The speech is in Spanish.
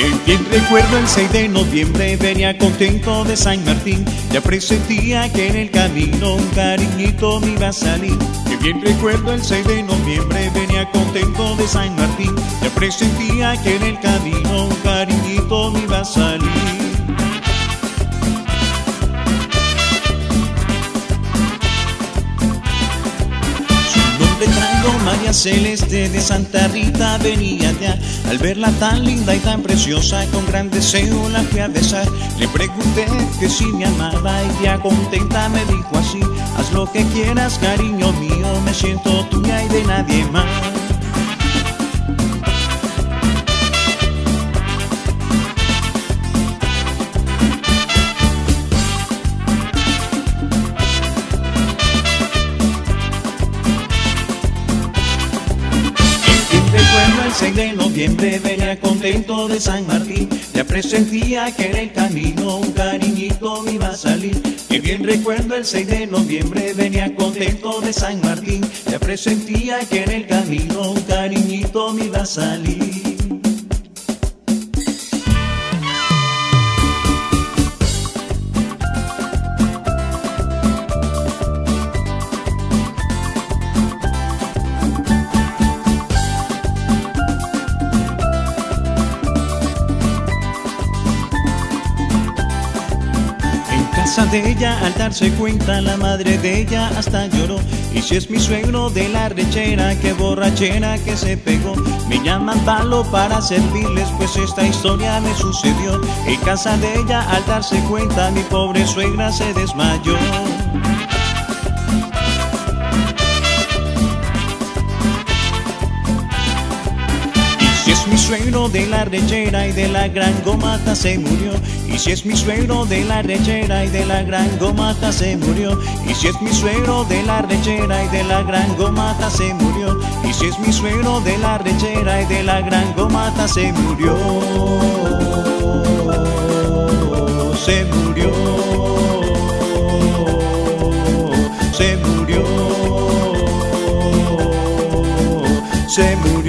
Bien recuerdo el 6 de noviembre, venía contento de San Martín. Ya presentía que en el camino un cariñito me iba a salir. Que bien recuerdo el 6 de noviembre, venía contento de San Martín. Ya presentía que en el camino un cariñito me iba a salir. María Celeste de Santa Rita venía ya Al verla tan linda y tan preciosa Con gran deseo la fui a besar. Le pregunté que si me amaba Y ya contenta me dijo así Haz lo que quieras cariño mío Me siento tuya y de nadie más 6 de noviembre venía contento de San Martín. Ya presentía que en el camino un cariñito me iba a salir. Que bien recuerdo el 6 de noviembre venía contento de San Martín. Ya presentía que en el camino un cariñito me iba a salir de ella al darse cuenta la madre de ella hasta lloró. Y si es mi suegro de la rechera que borrachera que se pegó. Me llaman palo para servirles pues esta historia me sucedió. En casa de ella al darse cuenta mi pobre suegra se desmayó Si es mi suegro de la rechera y de la gran gomata se murió. Y si es mi suegro de la rechera y de la gran gomata se murió. Y si es mi suegro de la rechera y de la gran gomata se murió. Y si es mi suegro de la rechera y de la gran gomata se murió. Se murió. Se murió. Se murió.